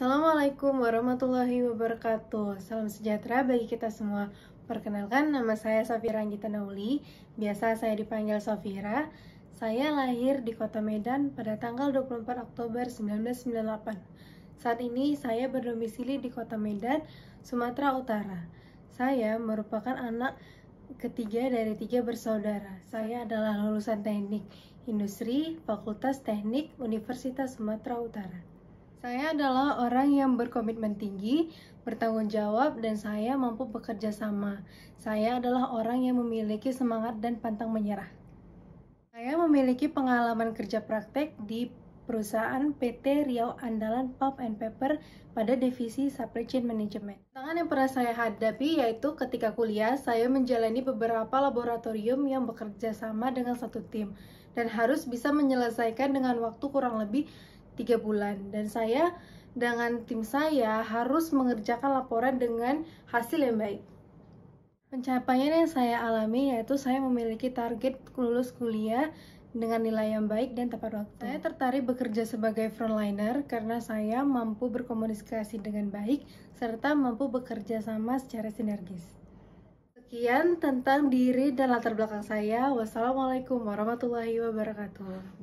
Assalamualaikum warahmatullahi wabarakatuh. Salam sejahtera bagi kita semua. Perkenalkan, nama saya Safira Anggita Nauli. Biasa saya dipanggil Safira. Saya lahir di kota Medan pada tanggal 24 Oktober 1998 Saat ini saya berdomisili di kota Medan, Sumatera Utara. Saya merupakan anak ketiga dari tiga bersaudara. Saya adalah lulusan teknik industri Fakultas Teknik Universitas Sumatera Utara saya adalah orang yang berkomitmen tinggi, bertanggung jawab, dan saya mampu bekerja sama. Saya adalah orang yang memiliki semangat dan pantang menyerah. Saya memiliki pengalaman kerja praktek di perusahaan PT Riau Andalan Pulp and Paper pada divisi Supply Chain Management. Tantangan yang pernah saya hadapi yaitu ketika kuliah, saya menjalani beberapa laboratorium yang bekerja sama dengan satu tim dan harus bisa menyelesaikan dengan waktu kurang lebih tiga bulan dan saya dengan tim saya harus mengerjakan laporan dengan hasil yang baik. Pencapaian yang saya alami yaitu saya memiliki target lulus kuliah dengan nilai yang baik dan tepat waktu. Saya tertarik bekerja sebagai frontliner karena saya mampu berkomunikasi dengan baik serta mampu bekerja sama secara sinergis. Sekian tentang diri dan latar belakang saya. Wassalamualaikum warahmatullahi wabarakatuh.